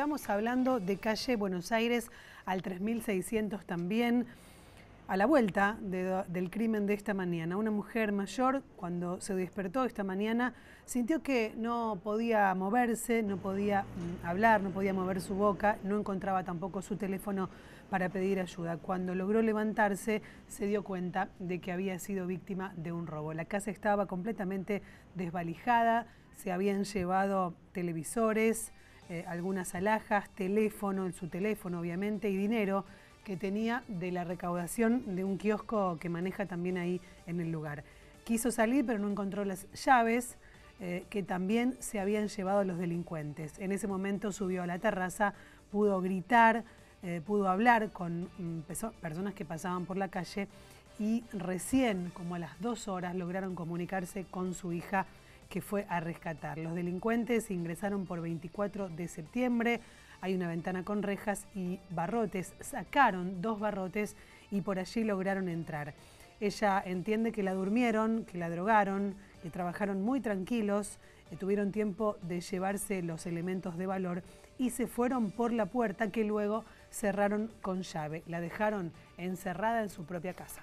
Estamos hablando de calle Buenos Aires al 3600 también. A la vuelta del crimen de esta mañana, una mujer mayor cuando se despertó esta mañana sintió que no podía moverse, no podía mm, hablar, no podía mover su boca, no encontraba tampoco su teléfono para pedir ayuda. Cuando logró levantarse se dio cuenta de que había sido víctima de un robo. La casa estaba completamente desvalijada, se habían llevado televisores, eh, algunas alhajas, teléfono, en su teléfono obviamente, y dinero que tenía de la recaudación de un kiosco que maneja también ahí en el lugar. Quiso salir pero no encontró las llaves eh, que también se habían llevado los delincuentes. En ese momento subió a la terraza, pudo gritar, eh, pudo hablar con mm, personas que pasaban por la calle y recién, como a las dos horas, lograron comunicarse con su hija que fue a rescatar. Los delincuentes ingresaron por 24 de septiembre, hay una ventana con rejas y barrotes, sacaron dos barrotes y por allí lograron entrar. Ella entiende que la durmieron, que la drogaron, que trabajaron muy tranquilos, que tuvieron tiempo de llevarse los elementos de valor y se fueron por la puerta que luego cerraron con llave. La dejaron encerrada en su propia casa.